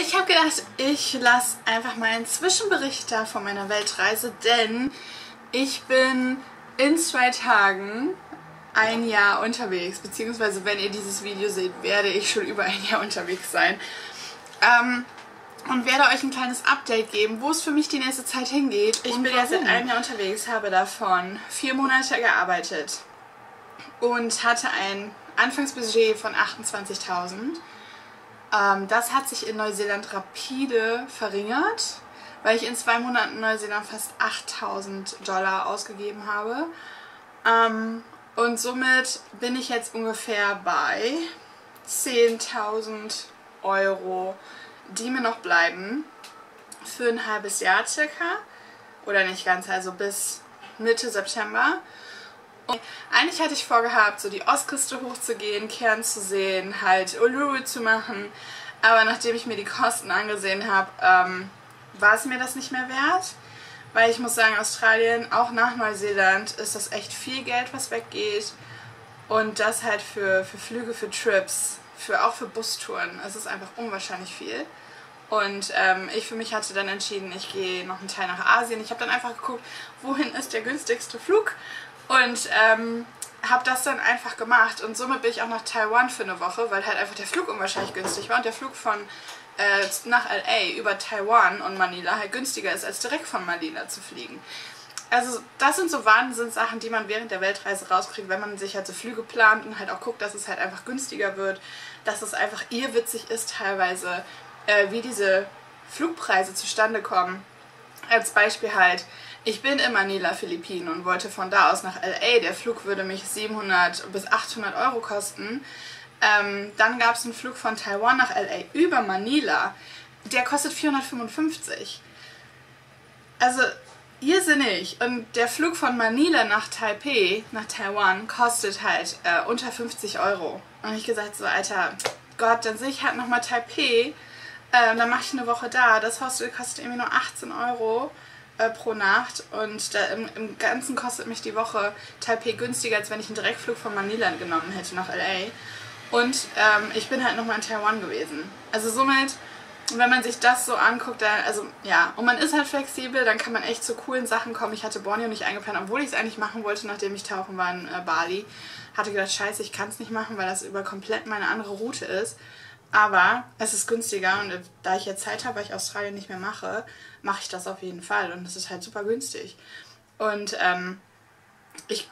ich habe gedacht, ich lasse einfach mal einen Zwischenbericht da von meiner Weltreise, denn ich bin in zwei Tagen ein Jahr unterwegs, beziehungsweise wenn ihr dieses Video seht, werde ich schon über ein Jahr unterwegs sein. Ähm, und werde euch ein kleines Update geben, wo es für mich die nächste Zeit hingeht. Ich bin ja seit einem Jahr unterwegs, habe davon vier Monate gearbeitet und hatte ein Anfangsbudget von 28.000. Ähm, das hat sich in Neuseeland rapide verringert, weil ich in zwei Monaten in Neuseeland fast 8.000 Dollar ausgegeben habe. Ähm, und somit bin ich jetzt ungefähr bei 10.000 Euro, die mir noch bleiben für ein halbes Jahr circa. Oder nicht ganz, also bis Mitte September. Und eigentlich hatte ich vorgehabt, so die Ostküste hochzugehen, Kern zu sehen, halt Uluru zu machen. Aber nachdem ich mir die Kosten angesehen habe, ähm, war es mir das nicht mehr wert. Weil ich muss sagen, Australien, auch nach Neuseeland, ist das echt viel Geld, was weggeht. Und das halt für, für Flüge, für Trips, für auch für Bustouren. Es ist einfach unwahrscheinlich viel. Und ähm, ich für mich hatte dann entschieden, ich gehe noch einen Teil nach Asien. Ich habe dann einfach geguckt, wohin ist der günstigste Flug. Und ähm, habe das dann einfach gemacht. Und somit bin ich auch nach Taiwan für eine Woche, weil halt einfach der Flug unwahrscheinlich günstig war. Und der Flug von äh, nach LA über Taiwan und Manila halt günstiger ist, als direkt von Manila zu fliegen. Also das sind so Wahnsinnssachen, die man während der Weltreise rauskriegt, wenn man sich halt so Flüge plant und halt auch guckt, dass es halt einfach günstiger wird, dass es einfach irrwitzig ist teilweise, äh, wie diese Flugpreise zustande kommen. Als Beispiel halt, ich bin in Manila, Philippinen und wollte von da aus nach LA. Der Flug würde mich 700 bis 800 Euro kosten. Ähm, dann gab es einen Flug von Taiwan nach LA über Manila. Der kostet 455. Also irrsinnig. Und der Flug von Manila nach Taipei, nach Taiwan, kostet halt äh, unter 50 Euro. Und ich gesagt so, Alter, Gott, dann sehe ich halt nochmal Taipei. Äh, dann mache ich eine Woche da. Das Hostel kostet irgendwie nur 18 Euro äh, pro Nacht. Und da im, im Ganzen kostet mich die Woche Taipei günstiger, als wenn ich einen Direktflug von Manila genommen hätte nach L.A. Und ähm, ich bin halt nochmal in Taiwan gewesen. Also somit, wenn man sich das so anguckt, dann, also ja, und man ist halt flexibel, dann kann man echt zu coolen Sachen kommen. Ich hatte Borneo nicht eingeplant, obwohl ich es eigentlich machen wollte, nachdem ich tauchen war in äh, Bali. Hatte gedacht, scheiße, ich kann es nicht machen, weil das über komplett meine andere Route ist. Aber es ist günstiger und da ich jetzt Zeit habe, weil ich Australien nicht mehr mache, mache ich das auf jeden Fall und es ist halt super günstig. Und ähm, ich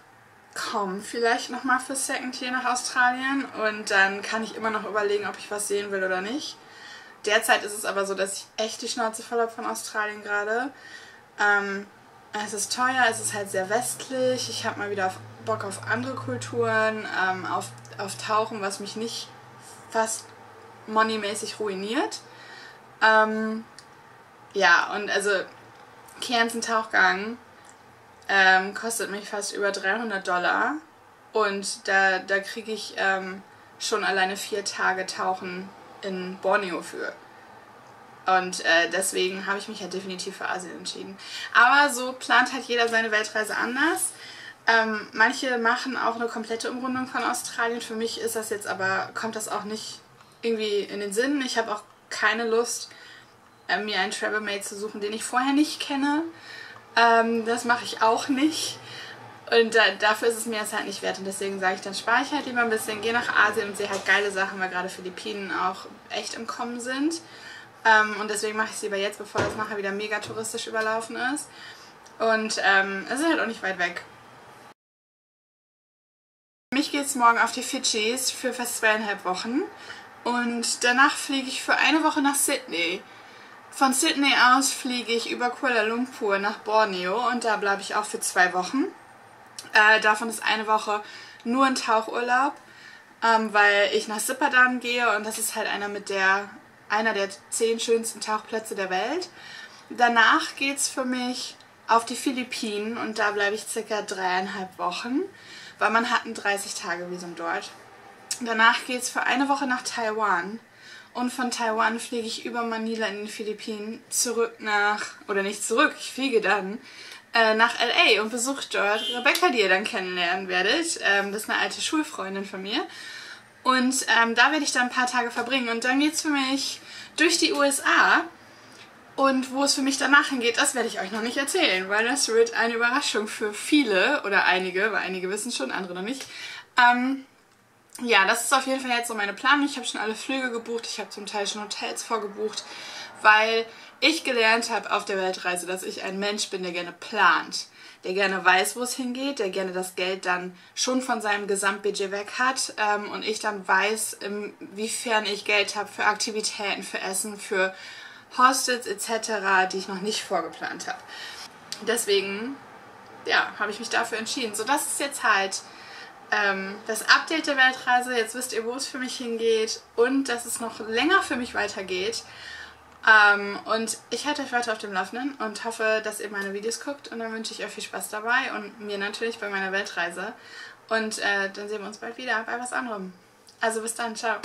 komme vielleicht nochmal für Second Year nach Australien und dann kann ich immer noch überlegen, ob ich was sehen will oder nicht. Derzeit ist es aber so, dass ich echt die Schnauze voll habe von Australien gerade. Ähm, es ist teuer, es ist halt sehr westlich. Ich habe mal wieder Bock auf andere Kulturen, ähm, auf, auf Tauchen, was mich nicht fast moneymäßig ruiniert. Ähm, ja, und also Cairns Tauchgang ähm, kostet mich fast über 300 Dollar und da, da kriege ich ähm, schon alleine vier Tage Tauchen in Borneo für. Und äh, deswegen habe ich mich halt definitiv für Asien entschieden. Aber so plant halt jeder seine Weltreise anders. Ähm, manche machen auch eine komplette Umrundung von Australien. Für mich ist das jetzt aber, kommt das auch nicht irgendwie in den Sinn. Ich habe auch keine Lust, äh, mir einen Travelmate zu suchen, den ich vorher nicht kenne. Ähm, das mache ich auch nicht. Und da, dafür ist es mir jetzt halt nicht wert. Und deswegen sage ich, dann spare ich halt lieber ein bisschen, gehe nach Asien und sehe halt geile Sachen, weil gerade Philippinen auch echt im Kommen sind. Ähm, und deswegen mache ich es lieber jetzt, bevor das nachher wieder mega touristisch überlaufen ist. Und ähm, es ist halt auch nicht weit weg. Mich geht es morgen auf die Fidschis für fast zweieinhalb Wochen. Und danach fliege ich für eine Woche nach Sydney. Von Sydney aus fliege ich über Kuala Lumpur nach Borneo und da bleibe ich auch für zwei Wochen. Äh, davon ist eine Woche nur ein Tauchurlaub, ähm, weil ich nach Sippadan gehe und das ist halt einer mit der einer der zehn schönsten Tauchplätze der Welt. Danach geht es für mich auf die Philippinen und da bleibe ich circa dreieinhalb Wochen, weil man hat ein 30-Tage-Visum dort. Danach geht es für eine Woche nach Taiwan. Und von Taiwan fliege ich über Manila in den Philippinen zurück nach, oder nicht zurück, ich fliege dann äh, nach L.A. und besuche dort Rebecca, die ihr dann kennenlernen werdet. Ähm, das ist eine alte Schulfreundin von mir. Und ähm, da werde ich dann ein paar Tage verbringen. Und dann geht es für mich durch die USA. Und wo es für mich danach hingeht, das werde ich euch noch nicht erzählen, weil das wird eine Überraschung für viele oder einige, weil einige wissen schon, andere noch nicht. Ähm, ja, das ist auf jeden Fall jetzt so meine Planung. Ich habe schon alle Flüge gebucht, ich habe zum Teil schon Hotels vorgebucht, weil ich gelernt habe auf der Weltreise, dass ich ein Mensch bin, der gerne plant, der gerne weiß, wo es hingeht, der gerne das Geld dann schon von seinem Gesamtbudget weg hat ähm, und ich dann weiß, inwiefern ich Geld habe für Aktivitäten, für Essen, für Hostels etc., die ich noch nicht vorgeplant habe. Deswegen, ja, habe ich mich dafür entschieden. So, das ist jetzt halt ähm, das Update der Weltreise. Jetzt wisst ihr, wo es für mich hingeht und dass es noch länger für mich weitergeht. Ähm, und ich halte euch weiter auf dem Laufenden und hoffe, dass ihr meine Videos guckt. Und dann wünsche ich euch viel Spaß dabei und mir natürlich bei meiner Weltreise. Und äh, dann sehen wir uns bald wieder bei was anderem. Also bis dann, ciao.